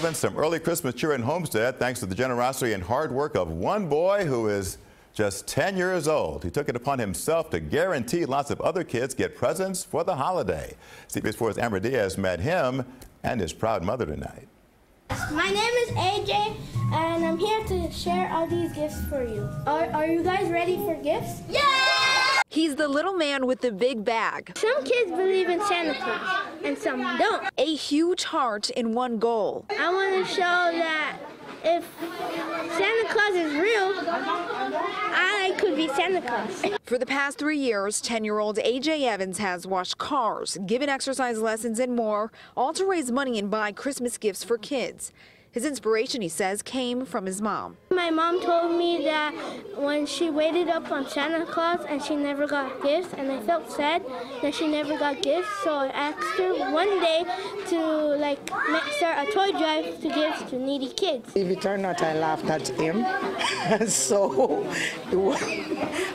Evans, some early Christmas cheer in Homestead thanks to the generosity and hard work of one boy who is just 10 years old. He took it upon himself to guarantee lots of other kids get presents for the holiday. CBS 4's Amber Diaz met him and his proud mother tonight. My name is AJ, and I'm here to share all these gifts for you. Are, are you guys ready for gifts? Yeah! He's the little man with the big bag. Some kids believe in Santa Claus, and some don't. A huge heart in one goal. I want to show that if Santa Claus is real, I could be Santa Claus. For the past three years, 10-year-old A.J. Evans has washed cars, given exercise lessons and more, all to raise money and buy Christmas gifts for kids. His inspiration, he says, came from his mom. My mom told me that when she waited up on Santa Claus and she never got gifts, and I felt sad that she never got gifts, so I asked her one day to start a toy drive to give to needy kids. If it turned out I laughed at him, so was,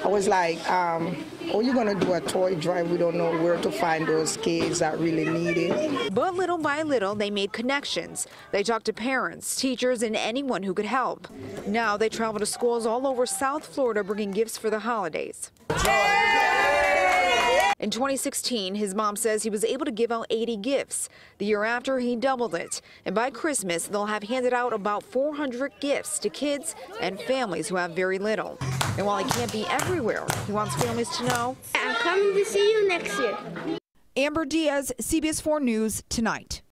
I was like, um, oh, you're going to do a toy drive. We don't know where to find those kids that really need it. But little by little, they made connections. They talked to parents, teachers, and anyone who could help. Now they travel to schools all over South Florida bringing gifts for the holidays. In 2016, his mom says he was able to give out 80 gifts. The year after, he doubled it. And by Christmas, they'll have handed out about 400 gifts to kids and families who have very little. And while he can't be everywhere, he wants families to know. I'm coming to see you next year. Amber Diaz, CBS 4 News, tonight.